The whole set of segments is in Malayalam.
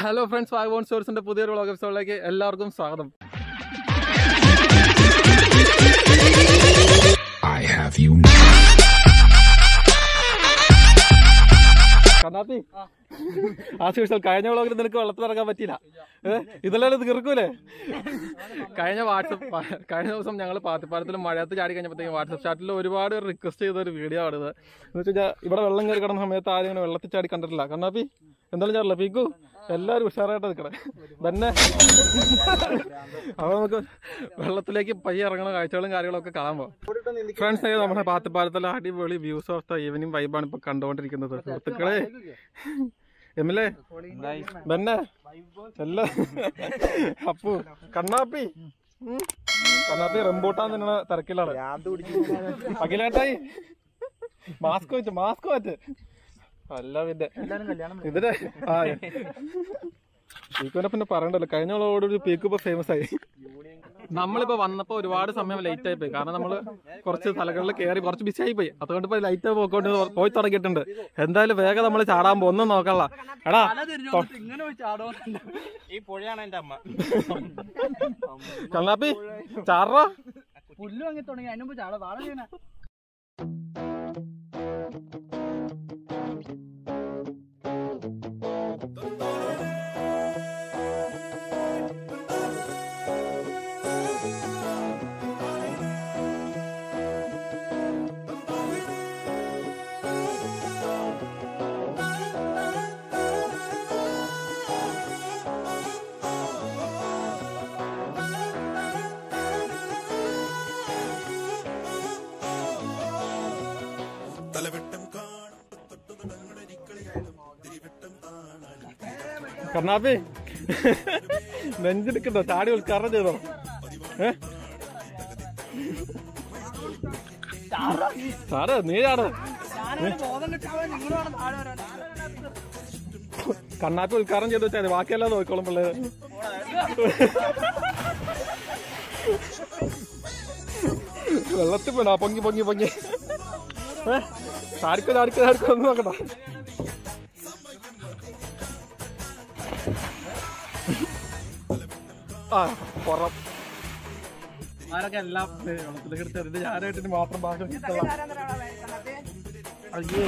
ഹലോ ഫ്രണ്ട്സ് വാഗോൺ സ്റ്റോർസിന്റെ പുതിയൊരു വ്ളോഗ് എപ്പിസോഡിലേക്ക് എല്ലാവർക്കും സ്വാഗതം. I have you. കണ്ണാത്തി കഴിഞ്ഞ വ്ളോഗിൽ നിനക്ക് വെള്ളത്തിൽ ഇറങ്ങാൻ പറ്റിയില്ല. ഏഹ് ഇതെല്ലാം ഇത് കിറക്കൂലേ കഴിഞ്ഞ വാട്സപ്പ് കഴിഞ്ഞ ദിവസം ഞങ്ങൾ പാത്തിപ്പാലത്തിൽ മഴയത്ത് ചാടി കഴിഞ്ഞപ്പോഴത്തേക്കും വാട്സപ്പ് ചാറ്റിൽ ഒരുപാട് റിക്വസ്റ്റ് ചെയ്ത ഒരു വീഡിയോ ആണിത് എന്ന് വെച്ചാൽ ഇവിടെ വെള്ളം കയറി കിടന്ന സമയത്ത് ആരും ഇങ്ങനെ വെള്ളത്തിൽ ചാടി കണ്ടിട്ടില്ല. കണ്ണാപ്പി എന്തായാലും ചാറില്ല പീക്കു എല്ലാവരും ഉഷാറായിട്ട് നിൽക്കണേ തന്നെ. അപ്പൊ നമുക്ക് വെള്ളത്തിലേക്ക് പയ്യെ ഇറങ്ങുന്ന കാഴ്ചകളും കാര്യങ്ങളൊക്കെ കാണാൻ പോകാം ഫ്രണ്ട്സ് നമ്മുടെ പാത്തിപ്പാലത്തിലെ അടിപൊളി വ്യൂസ് ഓഫ് ദ ഈവനിങ് വൈബാണ് ഇപ്പൊ കണ്ടുകൊണ്ടിരിക്കുന്നത്. സുഹൃത്തുക്കളെ. എമ്മിലെ ബന്നെ. എല്ലാ അപ്പു കണ്ണാപ്പി. കണ്ണാപ്പി റംബൂട്ടാൻ തന്നെ തിരക്കിലാണ്. അഖിലേട്ടായി. മാസ്ക് വെച്ച് മാസ്ക് വെച്ച് അല്ല പിന്നെ. ഇതിന്റെ ആ പീക്കുവിനെ പിന്നെ പറയണ്ടല്ലോ. കഴിഞ്ഞ ഒരു പീക്ക് ഇപ്പൊ ഫേമസ് ആയി. നമ്മളിപ്പോ വന്നപ്പോ ഒരുപാട് സമയം ലൈറ്റ് ആയി പോയി. കാരണം നമ്മൾ കുറച്ച് സ്ഥലങ്ങളിൽ കയറി കുറച്ച് ബിസി ആയി പോയി. അതുകൊണ്ട് ഇപ്പൊ ലൈറ്റ് പോയിക്കൊണ്ട് പോയി തുടങ്ങിയിട്ടുണ്ട്. എന്തായാലും വേഗം നമ്മൾ ചാടാൻ പോകുന്ന നോക്കള്ള നോക്കല്ല എടാ ഈ പുഴയാണ് എന്റെ അമ്മ. കണ്ണാപ്പി ചാറാ പുല്ലു അങ്ങനെ തുടങ്ങി. അതിന് ചാടാ ചാട വാഴ ചെയ്യണ. കണ്ണാപ്പി നെഞ്ചെടുക്കണ്ടോ ചാടി ഉദ്ഘാടനം ചെയ്തോ? സാറ് നീ ചാടോ? കണ്ണാപ്പി ഉദ്ഘാടനം ചെയ്ത് വെച്ചാൽ ബാക്കിയെല്ലാം നോക്കിക്കോളും പിള്ളേര്. വെള്ളത്തിൽ പോണ പൊങ്ങി പൊങ്ങി പൊങ്ങി. ഏ? ചാടിക്കോ ചാടിക്കോ ചാടിക്കോ ഒന്ന് നോക്കണ്ട ആ പുറം. ആരൊക്കെ എല്ലാം വെള്ളത്തിലേക്ക് എടുത്തത് ഞാനായിട്ട് മാത്രം ഭാഗം അയ്യോ.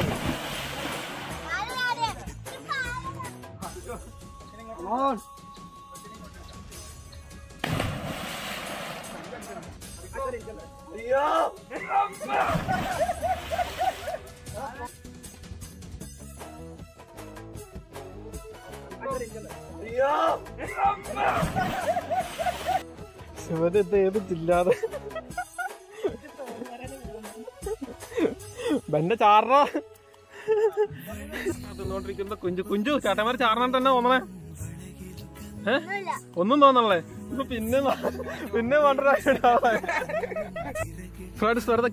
ശിവന് ഏത് ജില്ലാതെ ബന്റെ ചാറ തിന്നോണ്ടിരിക്കുന്ന കുഞ്ചു കുഞ്ചു ചേട്ടന്മാർ ചാറണം തന്നെ തോന്നണേ. ഏ? ഒന്നും തോന്നണല്ലേ? ഇപ്പൊ പിന്നെ പിന്നെ ഫ്രണ്ട്സ് വെറുതെ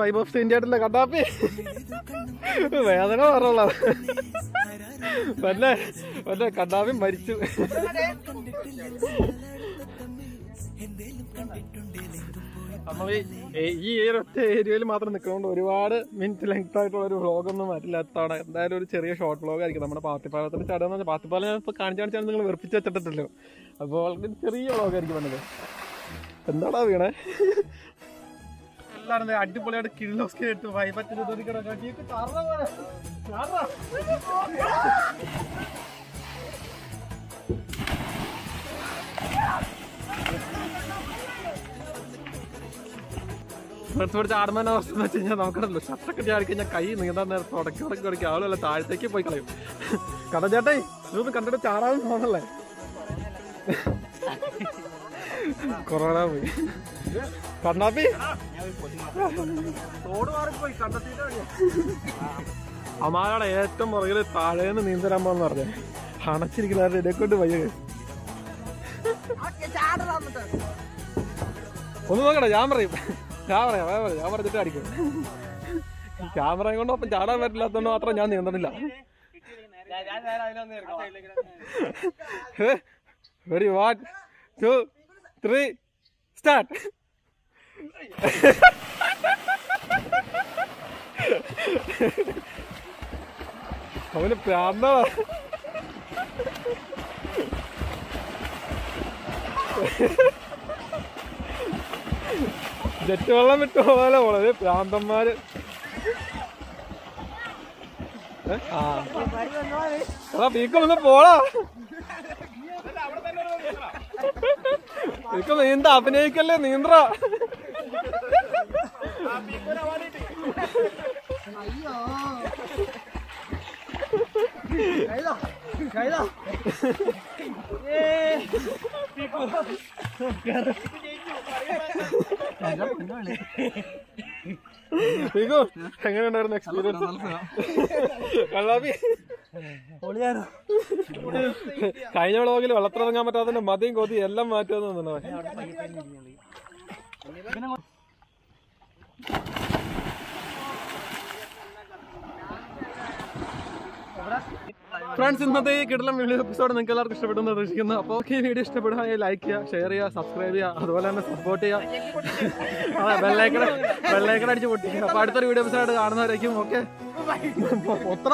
വൈബ് ഓഫ് ഇന്ത്യ ആയിട്ടില്ല കണ്ടാപ്പി? വേദന പറഞ്ഞുള്ള വല്ലേ മറ്റേ കണ്ടാപ്പി മരിച്ചു. നമ്മൾ ഈ ഒറ്റ ഏരിയയിൽ മാത്രം നിൽക്കുന്നതുകൊണ്ട് ഒരുപാട് മിനിറ്റ് ലെങ്ത് ആയിട്ടുള്ള ഒരു വ്ളോഗ് ഒന്നും വരില്ലാത്തതാണ് എന്തായാലും ഒരു ചെറിയ ഷോർട്ട് വ്ളോഗ് ആയിരിക്കും നമ്മുടെ പാത്തിപ്പാലത്തിന്റെ ചടങ്ങ് എന്ന് പാത്തിപ്പാലം ഞാൻ ഇപ്പൊ കാണിച്ചു കാണിച്ചാണ് നിങ്ങൾ വെറുപ്പിച്ച് വെച്ചിട്ടല്ലോ അപ്പോൾ ചെറിയ വ്ളോഗ് ആയിരിക്കും വന്നത്. എന്താടാ വീണേ? എല്ലാരും അടിപൊളിയായിട്ട് കിഴിലോസ്കി ഇട്ട് വൈബറ്റ് ഫ്രണ്ട്സ് ചാടുമ്പോൾ അവസ്ഥ എന്ന് വെച്ച് കഴിഞ്ഞാൽ നമുക്കല്ലോ ഷർട്ടൊക്കെ ചാടി കഴിഞ്ഞാൽ കൈ നീന്താൻ നേരത്തെ ഉടക്കി ഉടക്കി ഉടക്കി ആളുമല്ല താഴത്തേക്ക് പോയി കളയും. കട ചേട്ടേ ഇതൊന്ന് കണ്ടിട്ട് ചാടാൻ തോന്നല്ലേ കൊറോണ പോയി. കണ്ണാപ്പി? അമാരുടെ ഏറ്റവും പുറകിൽ താഴേന്ന് നീന്തരാൻ പോന്ന് പറഞ്ഞേ. അണച്ചിരിക്കുന്നവരുടെ ഇടയെ കൊണ്ട് വയ്യ. ഒന്ന് നോക്കട്ടെ ഞാൻ പറയും. ഞാൻ പറയാം ഞാൻ പറയാം ഞാൻ പറഞ്ഞിട്ട് അടിക്കും ക്യാമറ കൊണ്ട് ഒപ്പം ചാടാൻ പറ്റില്ലാത്തതുകൊണ്ട് മാത്രം ഞാൻ നീന്തണില്ല very one two three start അവന് പ്രാന്താണ് Yeah. ജെറ്റ് വെള്ളം വിട്ട് പോലെ പോലെ പ്രാന്തന്മാര് ഏ? ആ. എടാ പീക്കം നീന്ത അഭിനയിക്കല്ലേ നീന്ത്ര. പീക്കു എങ്ങനെയുണ്ടായിരുന്നു എക്സ്പീരിയൻസ് കള്ളാപ്പി. കഴിഞ്ഞ വ്ളോഗിൽ വെള്ളത്തിലിറങ്ങാൻ പറ്റാത്തതിന്റെ മതിയും കൊതി എല്ലാം മാറ്റുമെന്ന് ഫ്രണ്ട്സ് ഇന്നത്തെ ഈ കിടലം വീഡിയോ എപ്പിസോഡ് നിങ്ങൾക്ക് എല്ലാവർക്കും ഇഷ്ടപ്പെടുന്നു പ്രതീക്ഷിക്കുന്നു. അപ്പോൾ ഈ വീഡിയോ ഇഷ്ടപ്പെടുകയാണെങ്കിൽ ലൈക്ക് ചെയ്യുക ഷെയർ ചെയ്യുക സബ്സ്ക്രൈബ് ചെയ്യുക അതുപോലെ തന്നെ സപ്പോർട്ട് ചെയ്യുക. അതെ വെള്ളേക്കട ബെല്ലൈക്കൺ അടിച്ച് പൊട്ടിക്കുക. അപ്പോൾ അടുത്തൊരു വീഡിയോ എപ്പിസോഡ് കാണുന്നവരായിരിക്കും ഓക്കെ ഒത്ര